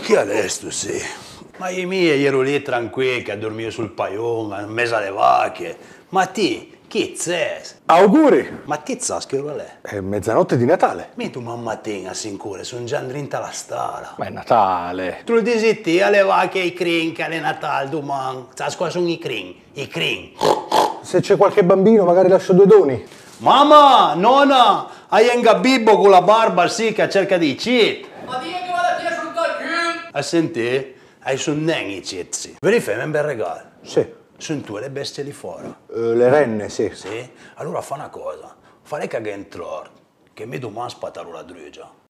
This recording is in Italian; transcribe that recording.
Che adesso sì. Ma i miei ero lì tranquilli che dormivo sul paione, in mezzo alle vacche. Ma ti, chi sei? Auguri! Ma ti sai che ora è? È mezzanotte di Natale. Mi tu mamma tenga sicuro, sono già drinta la strada. Ma è Natale. Tu lo dici te, alle vacche, i crin, che è Natale, domani. Sai qua sono i crin? I crin. Se c'è qualche bambino, magari lascio due doni. Mamma, nonna, hai un gabibbo con la barba sì che cerca di cheat. Ma dica che vado a tirare sul cul! A sentire, hai sono i cizzi. Vedi, fammi un bel regalo. Sì. Sono tue le bestie lì fuori. Eh, le renne, sì. Sì? Allora fa una cosa, fare che entrare, che mi domani spataro la drugia.